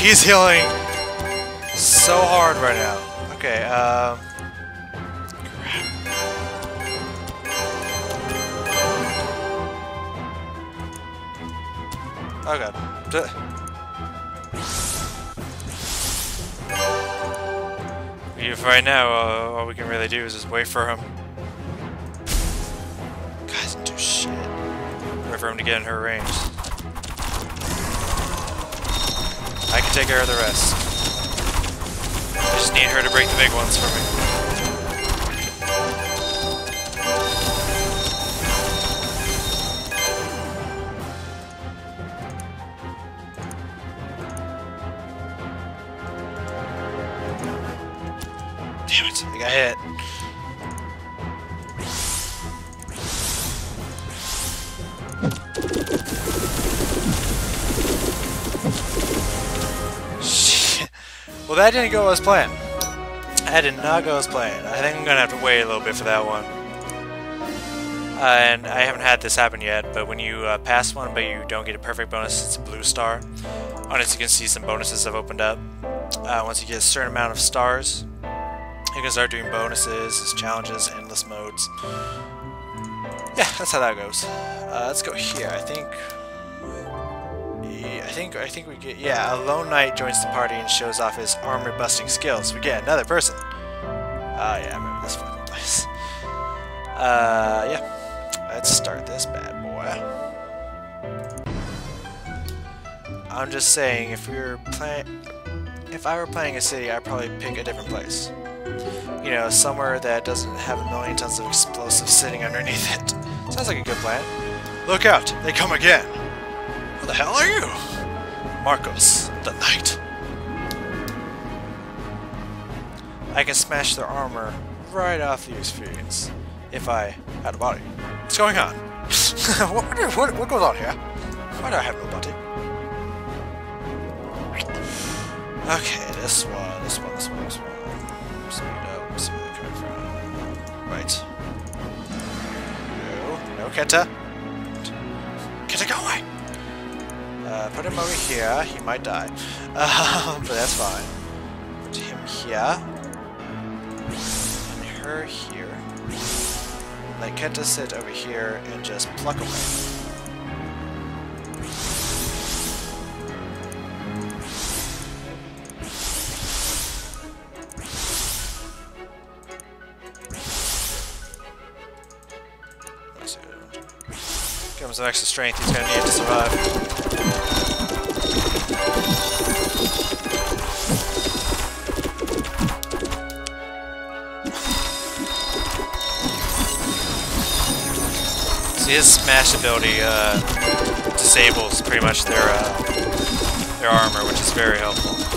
He's healing so hard right now. Okay, um... Oh god. If right now, uh, all we can really do is just wait for him. Guys, do shit. Wait for him to get in her range. I can take care of the rest. I just need her to break the big ones for me. Damn it, I got hit. That didn't go as planned. That did not go as planned. I think I'm gonna have to wait a little bit for that one. Uh, and I haven't had this happen yet, but when you uh, pass one but you don't get a perfect bonus, it's a blue star. On it you can see some bonuses have opened up. Uh, once you get a certain amount of stars, you can start doing bonuses, challenges, endless modes. Yeah, that's how that goes. Uh, let's go here. I think. I think I think we get yeah. A lone knight joins the party and shows off his armor busting skills. We get another person. Oh yeah, I remember this fucking place. Uh, yeah. Let's start this bad boy. I'm just saying, if we were playing, if I were playing a city, I'd probably pick a different place. You know, somewhere that doesn't have a million tons of explosives sitting underneath it. Sounds like a good plan. Look out! They come again! The hell are you? Markos, the knight. I can smash their armor right off these fiends if I had a body. What's going on? what, what, what goes on here? Why do I have no body? Okay, this one, this one, this one, this one. Speed up, see where they're coming from. Right. No, no, Kenta. Kenta, go away! Uh, put him over here, he might die. Um, but that's fine. Put him here. And her here. Let Kenta sit over here and just pluck away. Him some extra strength he's gonna need to survive. See, his smash ability uh, disables pretty much their uh, their armor, which is very helpful.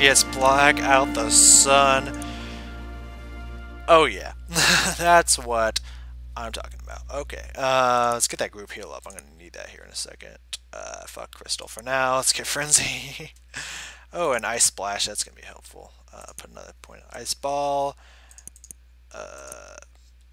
Gets Black out the sun. Oh yeah, that's what I'm talking about. Okay, uh, let's get that group heal up. I'm gonna need that here in a second. Uh, fuck Crystal for now. Let's get Frenzy. oh, an Ice Splash. That's gonna be helpful. Uh, put another point Ice Ball. Uh,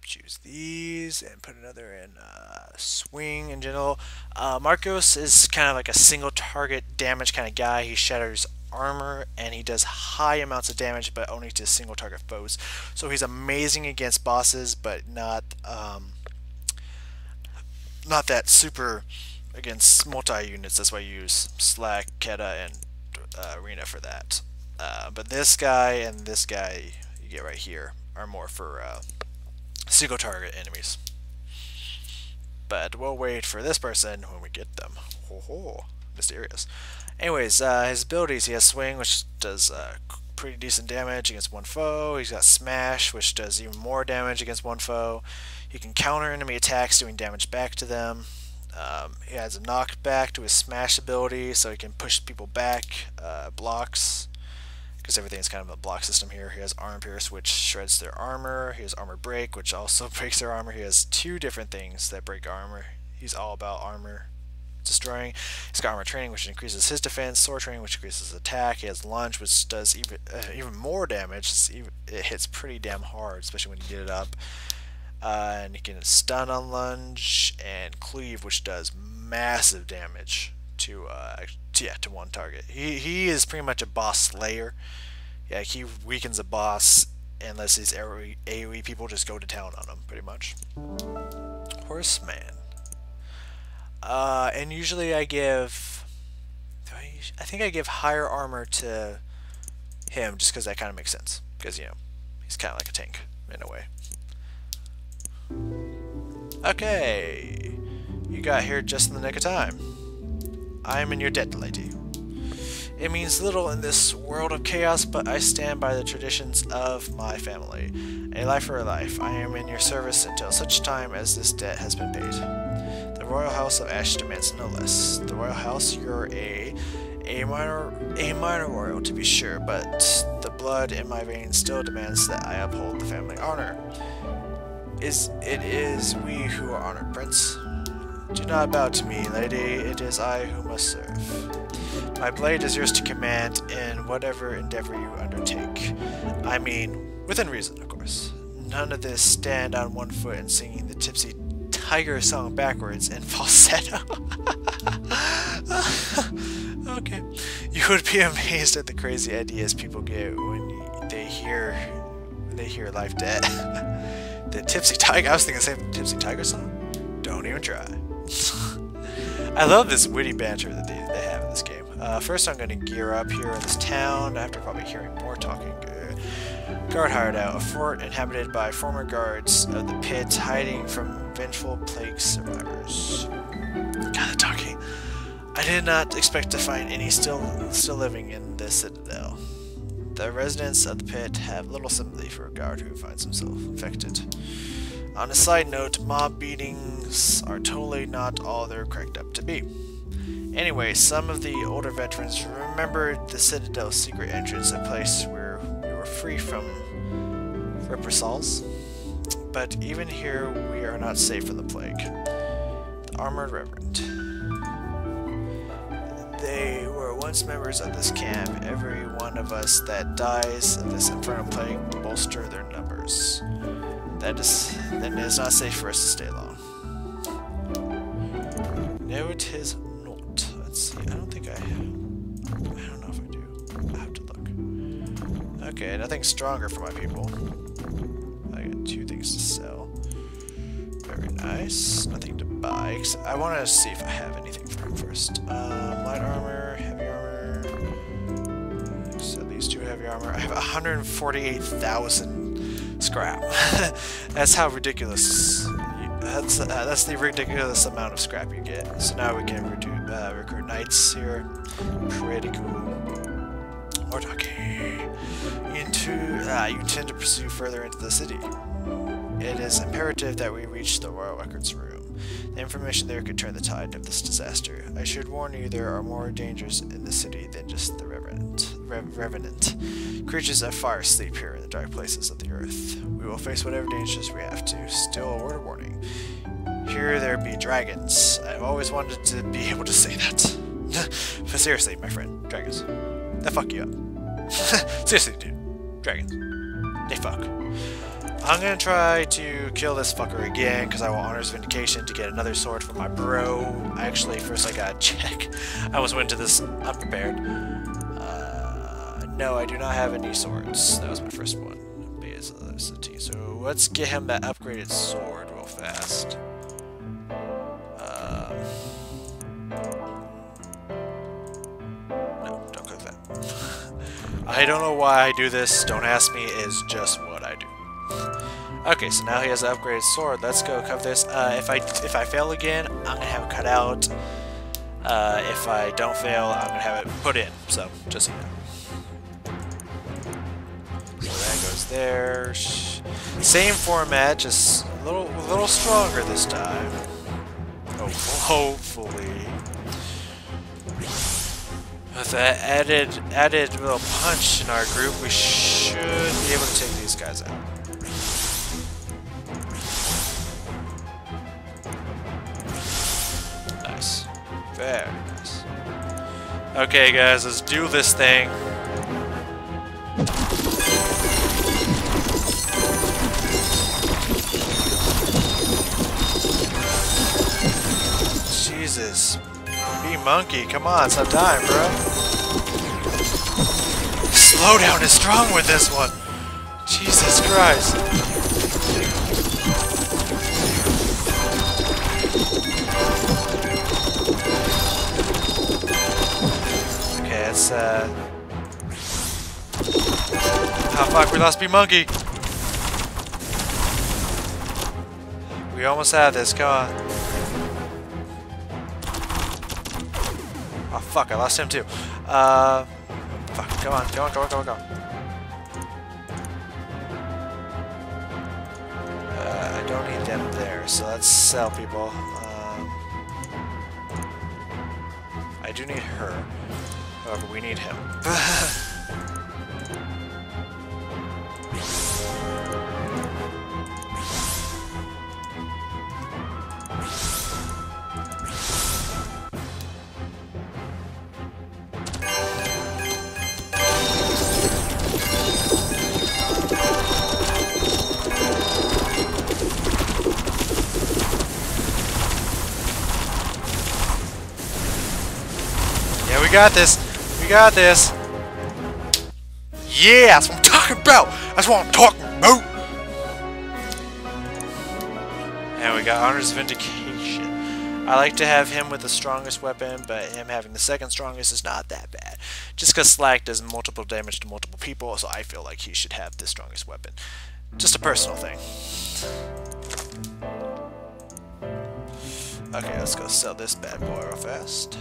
choose these and put another in uh, swing in general. Uh, Markos is kind of like a single target damage kind of guy. He shatters armor and he does high amounts of damage but only to single target foes. So he's amazing against bosses but not um, not that super against multi units. That's why you use Slak, Ketta, and uh, Arena for that. Uh, but this guy and this guy you get right here are more for uh, single target enemies. But we'll wait for this person when we get them. Ho ho, mysterious. Anyways, uh, his abilities, he has Swing, which does uh, pretty decent damage against one foe. He's got Smash, which does even more damage against one foe. He can counter enemy attacks, doing damage back to them. Um, he has a knockback to his Smash ability, so he can push people back, uh, blocks, because everything's kind of a block system here. He has Armor Pierce, which shreds their armor. He has Armor Break, which also breaks their armor. He has two different things that break armor. He's all about armor destroying. He's got armor training, which increases his defense. Sword training, which increases attack. He has lunge, which does even uh, even more damage. Even, it hits pretty damn hard, especially when you get it up. Uh, and he can stun on lunge and cleave, which does massive damage to uh, to, yeah to one target. He he is pretty much a boss slayer. Yeah, he weakens a boss unless these AoE, AoE people just go to town on him, pretty much. Horseman. Uh, and usually I give, I, I think I give higher armor to him just because that kind of makes sense. Because, you know, he's kind of like a tank in a way. Okay, you got here just in the nick of time. I am in your debt, lady. It means little in this world of chaos, but I stand by the traditions of my family. A life for a life. I am in your service until such time as this debt has been paid. Royal House of Ash demands no less. The Royal House, you're a a minor a minor royal to be sure, but the blood in my veins still demands that I uphold the family honor. Is it is we who are honored, Prince. Do not bow to me, lady. It is I who must serve. My blade is yours to command in whatever endeavor you undertake. I mean, within reason, of course. None of this stand on one foot and singing the tipsy tiger song backwards in falsetto. okay. You would be amazed at the crazy ideas people get when they hear they hear life dead. the tipsy tiger. I was thinking the same tipsy tiger song. Don't even try. I love this witty banter that they, they have in this game. Uh, first, I'm going to gear up here in this town after probably hearing more talking. Guard hired out, a fort inhabited by former guards of the pit, hiding from vengeful plague survivors. God, the talking. I did not expect to find any still still living in this citadel. The residents of the pit have little sympathy for a guard who finds himself infected. On a side note, mob beatings are totally not all they're cracked up to be. Anyway, some of the older veterans remembered the Citadel's secret entrance, a place where we were free from reprisals. But even here, we are not safe from the plague. The Armored Revenant. They were once members of this camp. Every one of us that dies of this infernal plague bolster their numbers. That is, then it is not safe for us to stay long. No, it is not. Let's see. I don't think I. I don't know if I do. I have to look. Okay, nothing stronger for my people. Two things to sell. Very nice. Nothing to buy. I want to see if I have anything for him first. Um, light armor, heavy armor. So these two heavy armor. I have 148,000 scrap. that's how ridiculous. That's uh, that's the ridiculous amount of scrap you get. So now we can uh, recruit knights here. Pretty cool. More talking. Into uh, you tend to pursue further into the city. It is imperative that we reach the royal records room. The information there could turn the tide of this disaster. I should warn you, there are more dangers in the city than just the Revenant. Re Revenant. Creatures of fire sleep here in the dark places of the earth. We will face whatever dangers we have to. Still a word of warning. Here there be dragons. I've always wanted to be able to say that. but seriously, my friend, dragons. They fuck you up. seriously, dude. Dragons. They fuck. I'm gonna try to kill this fucker again because I want Honor's Vindication to get another sword for my bro. Actually, first I gotta check. I was went to this unprepared. Uh, no, I do not have any swords. That was my first one. So let's get him that upgraded sword real fast. Uh, no, don't click that. I don't know why I do this. Don't ask me. It's just what. Okay, so now he has an upgraded sword. Let's go cover this. Uh, if I if I fail again, I'm gonna have it cut out. Uh, if I don't fail, I'm gonna have it put in. So just so you know. guys there. Same format, just a little, a little stronger this time. Oh, hopefully. With that added, added little punch in our group, we should be able to take these guys out. Very nice. Okay, guys, let's do this thing. Jesus. Be monkey, come on, stop dying, bro. Slowdown is strong with this one. Jesus Christ. It's uh Oh fuck, we lost B Monkey! We almost had this, come on. Oh fuck, I lost him too. Uh, fuck, come on, come on, come on, come on, come on. Uh, I don't need them there, so let's sell people. Um, I do need her. However, we need him. Yeah, we got this. We got this. Yeah, that's what I'm talking about. That's what I'm talking about. And we got Honor's Vindication. I like to have him with the strongest weapon, but him having the second strongest is not that bad. Just because Slak does multiple damage to multiple people, so I feel like he should have the strongest weapon. Just a personal thing. Okay, let's go sell this bad boy real fast.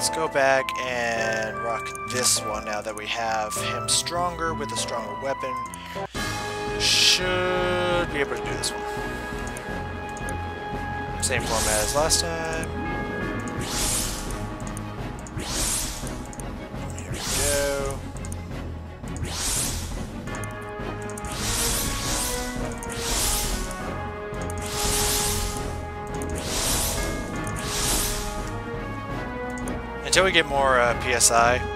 Let's go back and rock this one now that we have him stronger with a stronger weapon. Should be able to do this one. Same format as last time. Until we get more uh, PSI,